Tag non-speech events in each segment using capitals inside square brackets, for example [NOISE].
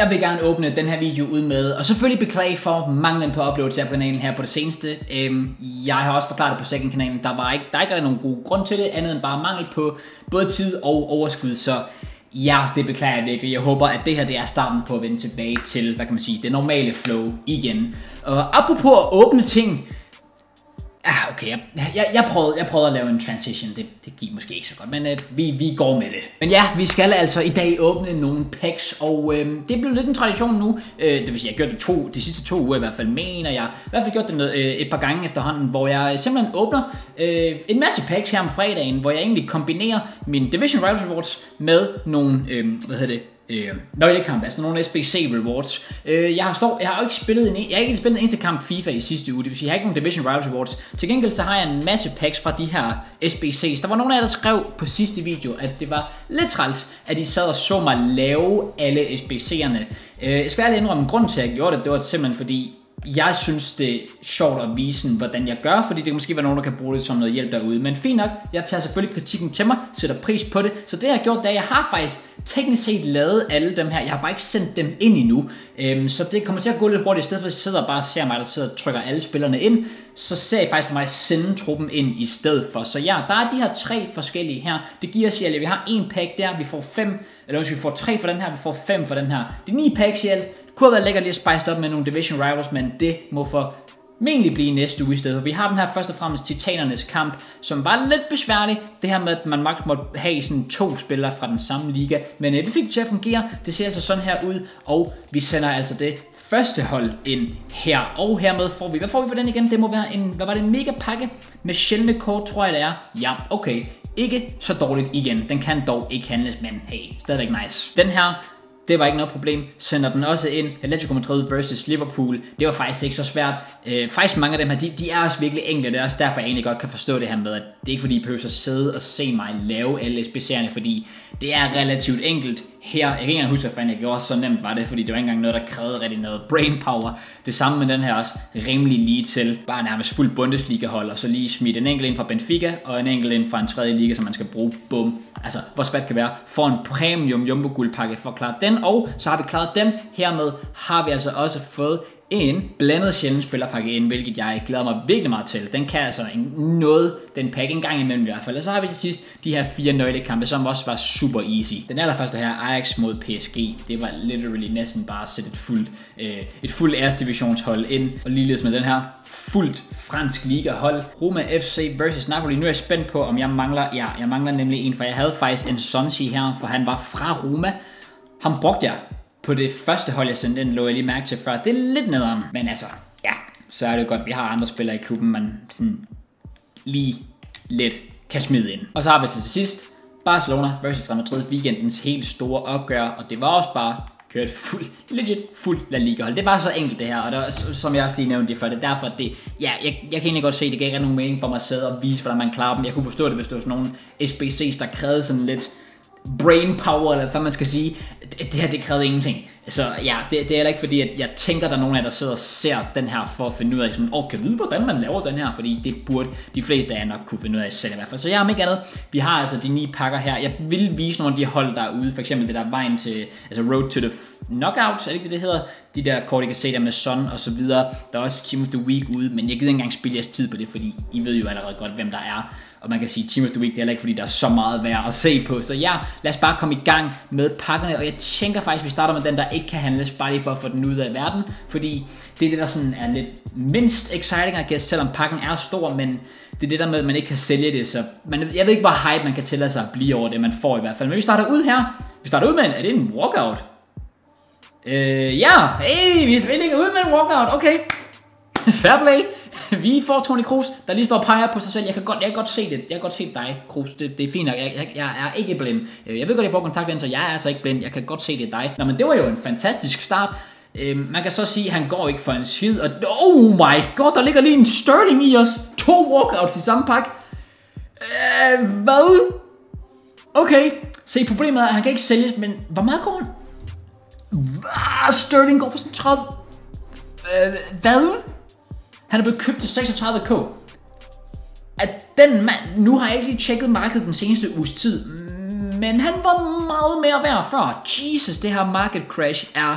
jeg vil gerne åbne den her video ud med, og selvfølgelig beklage for manglen på uploads her på kanalen her på det seneste. Øhm, jeg har også forklaret det på second kanalen, der var ikke, der er ikke nogen god grund til det, andet end bare mangel på både tid og overskud, så ja, det beklager jeg virkelig. Jeg håber, at det her det er starten på at vende tilbage til, hvad kan man sige, det normale flow igen. Og apropos at åbne ting, Ah, okay, jeg, jeg, jeg, prøvede, jeg prøvede at lave en transition, det, det gik måske ikke så godt, men øh, vi, vi går med det. Men ja, vi skal altså i dag åbne nogle packs, og øh, det er blevet lidt en tradition nu. Øh, det vil sige, jeg har gjort det to, de sidste to uger i hvert fald, mener jeg. I hvert fald gjort det noget, øh, et par gange efterhånden, hvor jeg simpelthen åbner øh, en masse packs her om fredagen, hvor jeg egentlig kombinerer min Division Rivals Rewards med nogle, øh, hvad hedder det, øh, nøglekamp, altså nogle SBC rewards. Øh, jeg, har stå, jeg har ikke spillet en, jeg har ikke spillet en eneste kamp FIFA i sidste uge, det vil sige, jeg har ikke nogen Division Rivals rewards. Til gengæld så har jeg en masse packs fra de her SBC's. Der var nogen af jer, der skrev på sidste video, at det var lidt træls, at de sad og så mig lave alle SBC'erne. Øh, jeg skal ærligt indrømme, grund til at jeg gjorde det, det var simpelthen fordi, jeg synes, det er sjovt at vise, hvordan jeg gør, fordi det kan måske være nogen, der kan bruge det som noget hjælp derude. Men fint nok, jeg tager selvfølgelig kritikken til mig, sætter pris på det. Så det jeg har gjort, det er, jeg har faktisk teknisk set lavet alle dem her. Jeg har bare ikke sendt dem ind endnu. Øhm, så det kommer til at gå lidt hurtigt. I stedet for at jeg sidder og bare ser mig, der sidder og trykker alle spillerne ind, så ser jeg faktisk mig sende truppen ind i stedet for. Så ja, der er de her tre forskellige her. Det giver os at vi har en pack der, vi får fem, eller vi får tre for den her, vi får fem for den her. Det er ni packs i alt. Kunne have været lækkert lige at spice op med nogle Division Rivals, men det må for formentlig blive næste uge i stedet. Vi har den her først og fremmest Titanernes kamp, som var lidt besværlig. Det her med, at man maks måtte have sådan to spillere fra den samme liga. Men øh, det fik det til at fungere. Det ser altså sådan her ud, og vi sender altså det første hold ind her. Og hermed får vi, hvad får vi for den igen? Det må være en, hvad var det, en mega pakke med sjældne kort, tror jeg det er. Ja, okay. Ikke så dårligt igen. Den kan dog ikke handles, men hey, stadigvæk nice. Den her det var ikke noget problem. Sender den også ind. Atletico Madrid versus Liverpool. Det var faktisk ikke så svært. Øh, faktisk mange af dem her, de, de er også virkelig enkle. Det er også derfor, jeg egentlig godt kan forstå det her med, at det er ikke fordi, I behøver at sidde og se mig lave alle SBC'erne, fordi det er relativt enkelt her. Jeg kan ikke engang huske, hvad fanden jeg gjorde, så nemt var det, fordi det var ikke engang noget, der krævede rigtig noget brain power. Det samme med den her også, rimelig lige til, bare nærmest fuld Bundesliga-hold, og så lige smide en enkelt ind fra Benfica, og en enkelt ind fra en tredje liga, som man skal bruge, bum. Altså, hvor svært kan være, for en premium jumbo guldpakke for at klare den, og så har vi klaret dem. Hermed har vi altså også fået en blandet sjældent spillerpakke ind, hvilket jeg glæder mig virkelig meget til. Den kan altså noget, den pakke en gang imellem i hvert fald. Og så har vi til sidst de her fire nøglekampe, som også var super easy. Den allerførste her, Ajax mod PSG, det var literally næsten bare at sætte et fuldt, øh, et fuldt æres divisionshold ind. Og ligeledes med den her, fuldt fransk liga hold. Roma FC versus Napoli. Nu er jeg spændt på, om jeg mangler, ja, jeg mangler nemlig en, for jeg havde faktisk en Sonsi her, for han var fra Roma. Ham brugte jeg på det første hold, jeg sendte ind, lå jeg lige mærke til før. Det er lidt nederen, men altså, ja, så er det godt. Vi har andre spillere i klubben, man sådan lige lidt kan smide ind. Og så har vi til sidst Barcelona versus Real Madrid weekendens helt store opgør, og det var også bare kørt fuld, legit fuld La Liga hold. Det var så enkelt det her, og der, som jeg også lige nævnte det før, det er derfor, at det, ja, jeg, jeg kan egentlig godt se, at det gav ikke nogen mening for mig at sidde og vise, hvordan man klarer dem. Jeg kunne forstå det, hvis det var sådan nogle SBC's, der krævede sådan lidt brain power, eller hvad man skal sige, det, det her, det krævede ingenting. Så ja, det, det er heller ikke fordi, at jeg tænker, at der er nogen af jer, der sidder og ser den her, for at finde ud af, sådan, åh, kan vide, hvordan man laver den her, fordi det burde de fleste af jer nok kunne finde ud af selv i hvert fald. Så jeg om ikke andet. Vi har altså de ni pakker her. Jeg vil vise nogle af de hold, der er ude. For eksempel det der vejen til, altså Road to the Knockout, er det ikke det, det hedder? De der kort, I kan se der med Son og så videre. Der er også Team of the Week ude, men jeg gider ikke engang spille jeres tid på det, fordi I ved jo allerede godt, hvem der er. Og man kan sige, Team of the Week, det er heller ikke, fordi der er så meget værd at se på. Så ja, lad os bare komme i gang med pakkerne. Og jeg tænker faktisk, at vi starter med den, der ikke kan handles, bare lige for at få den ud af verden. Fordi det er det, der sådan er lidt mindst exciting, I guess, selvom pakken er stor, men det er det der med, at man ikke kan sælge det. Så man, jeg ved ikke, hvor hype man kan tillade sig at blive over det, man får i hvert fald. Men vi starter ud her. Vi starter ud med en, er det en walkout? Øh, ja, hey, vi ligger ud med en walkout, okay. [LAUGHS] Fair play. [LAUGHS] vi får Tony Cruz, der lige står og peger på sig selv. Jeg kan godt, jeg kan godt se det. Jeg kan godt se dig, Cruz. Det, det er fint nok. Jeg, jeg, jeg, er ikke blind. Øh, jeg ved godt, jeg bruger kontaktlinser. Jeg er altså ikke blind. Jeg kan godt se, det er dig. Nå, men det var jo en fantastisk start. Øh, man kan så sige, at han går ikke for en skid. Og oh my god, der ligger lige en Sterling i os. To walkouts i samme pakke. Øh, hvad? Okay. Se, problemet er, at han kan ikke sælges, men hvor meget går han? Ah, Sterling går for sådan 30... Øh, hvad? Han er blevet købt til 36k. At den mand, nu har jeg ikke lige tjekket markedet den seneste uges tid, men han var meget mere værd før. Jesus, det her market crash er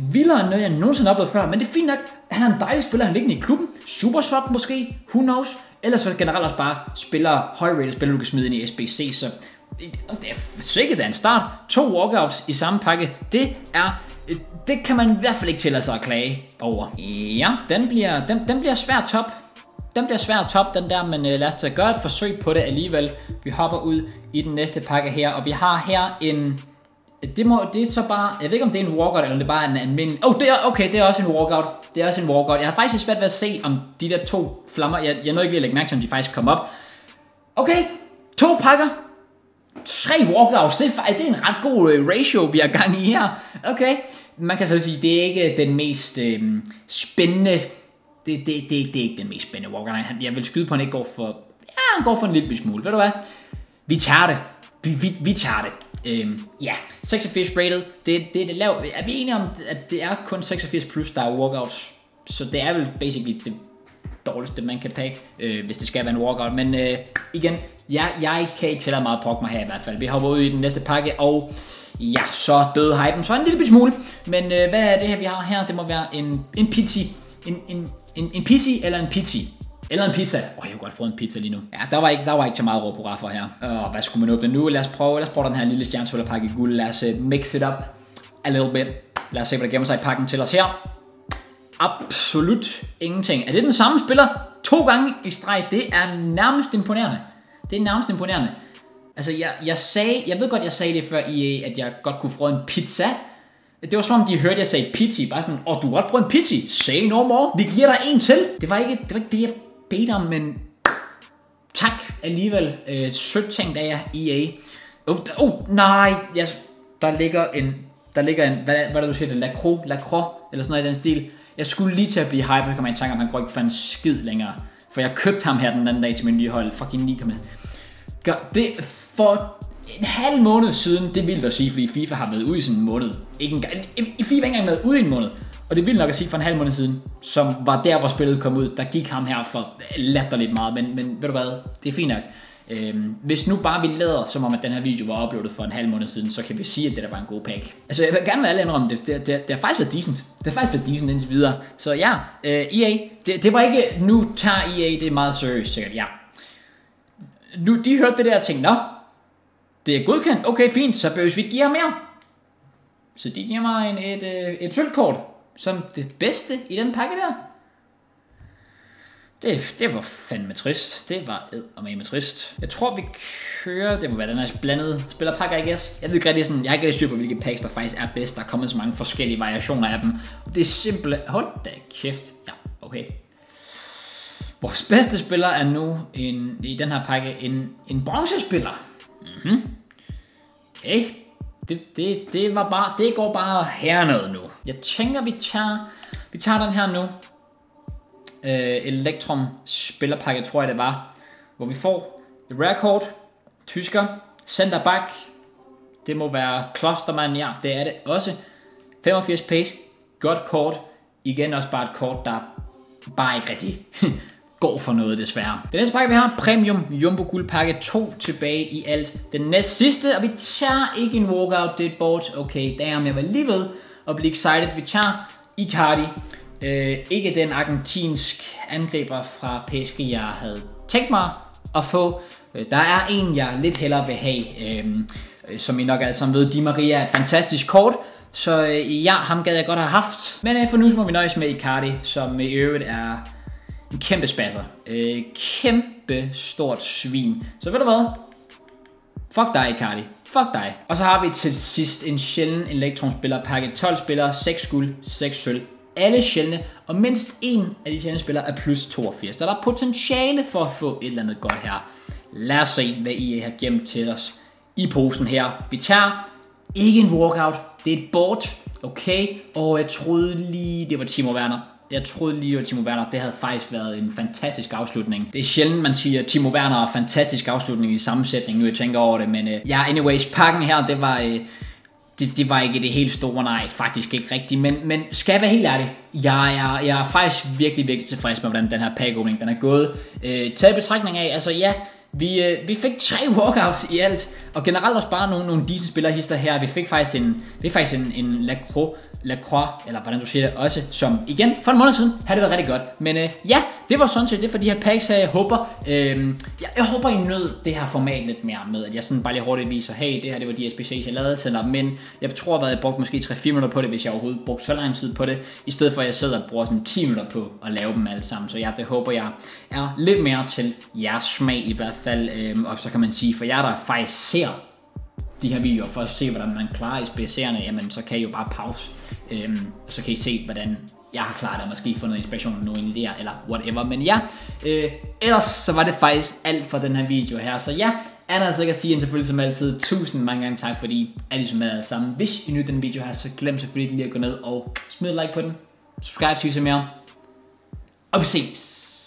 vildere end noget, jeg nogensinde har oplevet før. Men det er fint nok. Han er en dejlig spiller, han ligger i klubben. Super swap måske, who knows. Eller så generelt også bare spiller, høj spiller, du kan smide ind i SBC. Så det er sikkert en start. To walkouts i samme pakke. Det er det kan man i hvert fald ikke tillade sig at klage over. Ja, den bliver, den, den bliver svær top. Den bliver svær top, den der, men øh, lad os da gøre et forsøg på det alligevel. Vi hopper ud i den næste pakke her, og vi har her en... Det, må, det er så bare... Jeg ved ikke, om det er en walkout, eller om det er en almindelig... Oh, det er, okay, det er også en walkout. Det er også en walkout. Jeg har faktisk svært ved at se, om de der to flammer... Jeg, jeg nåede ikke lige at lægge mærke til, om de faktisk kom op. Okay, to pakker. Tre walkouts. Det er, det er en ret god øh, ratio, vi har gang i her. Okay man kan så sige, det er ikke den mest øh, spændende, det, det, det, det, er ikke den mest spændende walkout. Jeg vil skyde på, at han ikke går for, ja, han går for en lille smule. Ved du hvad? Vi tager det. Vi, vi, vi tager det. Øhm, ja, 86 rated, det, det er det lav. Er vi enige om, at det er kun 86 plus, der er walkouts? Så det er vel basically det dårligste, man kan pakke, øh, hvis det skal være en walkout. Men øh, igen, jeg, jeg kan ikke tælle meget på mig her i hvert fald. Vi hopper ud i den næste pakke, og Ja, så døde hypen så en lille smule. Men øh, hvad er det her, vi har her? Det må være en, en pizzi. En, en, en, en pizzi eller en pizza. Eller en pizza. Åh, oh, jeg kunne godt få en pizza lige nu. Ja, der var ikke, der var ikke så meget råb for her. Åh, hvad skulle man åbne nu? Lad os prøve, lad os prøve den her lille stjernesvælderpakke i guld. Lad os uh, mix it up a little bit. Lad os se, hvad der gemmer sig i pakken til os her. Absolut ingenting. Er det den samme spiller to gange i streg? Det er nærmest imponerende. Det er nærmest imponerende. Altså, jeg, jeg sagde, jeg ved godt, jeg sagde det før EA, at jeg godt kunne få en pizza. Det var som om, de hørte, jeg sagde pizza. Bare sådan, åh, oh, du kan godt få en pizza. Say no more. Vi giver dig en til. Det var ikke det, var ikke det jeg bedte om, men tak alligevel. Øh, sødt tænkt af jer, EA. Åh, oh, oh, nej. jeg, Der ligger en, der ligger en, hvad, hvad er det, du siger det? Lacro, lacro, eller sådan noget i den stil. Jeg skulle lige til at blive hype, så kom i tanke om, han går ikke for en skid længere. For jeg købte ham her den anden dag til min nye hold. Fucking 9, med. det for en halv måned siden, det vil at sige, fordi FIFA har været ude i sådan en måned. Ikke engang, FIFA ikke engang været ude i en måned. Og det vil nok at sige for en halv måned siden, som var der, hvor spillet kom ud, der gik ham her for latterligt meget, men, men ved du hvad, det er fint nok. Øhm, hvis nu bare vi lader, som om at den her video var uploadet for en halv måned siden, så kan vi sige, at det der var en god pack. Altså jeg vil gerne være alle om det, det, det, det har faktisk været decent. Det har faktisk været decent indtil videre. Så ja, øh, EA, det, det var ikke, nu tager EA det meget seriøst sikkert, ja nu, de hørte det der og tænkte, nå, det er godkendt, okay fint, så behøver vi give ham mere. Så de giver mig en, et, et, et sølvkort, som det bedste i den pakke der. Det, det var fandme trist. Det var ed og med trist. Jeg tror, vi kører... Det må være den her blandede spillerpakke, I guess. Jeg ved ikke rigtig sådan... Jeg har ikke rigtig styr på, hvilke packs, der faktisk er bedst. Der er kommet så mange forskellige variationer af dem. Det er simpelt... Hold da kæft. Ja, okay. Vores bedste spiller er nu en, i den her pakke en, en bronzespiller. Mm-hmm. Okay. Det, det, det, var bare, det går bare hernede nu. Jeg tænker, vi tager, vi tager den her nu. Øh, Electrum spillerpakke, tror jeg det var. Hvor vi får et record, tysker, center back. Det må være Klosterman, ja, det er det også. 85 pace, godt kort. Igen også bare et kort, der bare ikke rigtig [LAUGHS] går for noget desværre. Den næste pakke vi har, Premium Jumbo Guld pakke 2 tilbage i alt. Den næste sidste, og vi tager ikke en walkout, det er board. Okay, damn, jeg var lige ved at blive excited. Vi tager Icardi. Øh, ikke den argentinsk angriber fra PSG, jeg havde tænkt mig at få. Øh, der er en, jeg lidt hellere vil have. Øh, øh, som I nok alle sammen ved, Di Maria er et fantastisk kort. Så øh, ja, ham gad jeg godt have haft. Men øh, for nu må vi nøjes med Icardi, som øh, i øvrigt er en kæmpe spasser. Øh, kæmpe stort svin. Så ved du hvad? Fuck dig, Icardi. Fuck dig. Og så har vi til sidst en sjælden elektronspiller. Pakke 12 spillere, 6 guld, 6 sølv. Alle sjældne, og mindst en af de sjældne spillere er plus 82. Så der er potentiale for at få et eller andet godt her. Lad os se, hvad I har gemt til os i posen her. Vi tager ikke en walkout, det er et board, okay? Og jeg troede lige, det var Timo Werner. Jeg troede lige, at Timo Werner, det havde faktisk været en fantastisk afslutning. Det er sjældent, man siger, at Timo Werner er en fantastisk afslutning i sammensætning, nu jeg tænker over det. Men øh, uh, yeah, anyways, pakken her, det var... Uh, det, det var ikke det helt store, nej, faktisk ikke rigtigt, men, men skal jeg være helt ærlig, jeg er, jeg er faktisk virkelig, virkelig tilfreds med, hvordan den her pack den er gået. Øh, taget betragtning af, altså ja, Vi, øh, vi fik tre [LAUGHS] walkouts i alt, og generelt også bare nogle, nogle decent spillerhister her. Vi fik faktisk en, vi fik faktisk en, en Lacroix, Lacroix, eller hvordan du siger det også, som igen, for en måned siden, havde det været rigtig godt. Men øh, ja, det var sådan set det for de her packs her. Jeg håber, øh, jeg, jeg håber I nød det her format lidt mere med, at jeg sådan bare lige hurtigt viser, hey, det her det var de SBC's, jeg lavede til men jeg tror, at jeg brugte måske 3-4 minutter på det, hvis jeg overhovedet brugte så lang tid på det, i stedet for at jeg sidder og bruger sådan 10 minutter på at lave dem alle sammen. Så ja, det håber jeg er lidt mere til jeres smag i hvert fald, øh, og så kan man sige, for jer der faktisk ser de her videoer for at se, hvordan man klarer SPC'erne, jamen så kan I jo bare pause, øhm, så kan I se, hvordan jeg har klaret det, og måske få noget inspiration, nogle idéer, eller whatever. Men ja, øh, ellers så var det faktisk alt for den her video her. Så ja, andet så kan sige end selvfølgelig som altid, tusind mange gange tak, fordi at I så med alle sammen. Hvis I nyder den video her, så glem selvfølgelig lige at gå ned og smid like på den. Subscribe til mere. Og vi ses.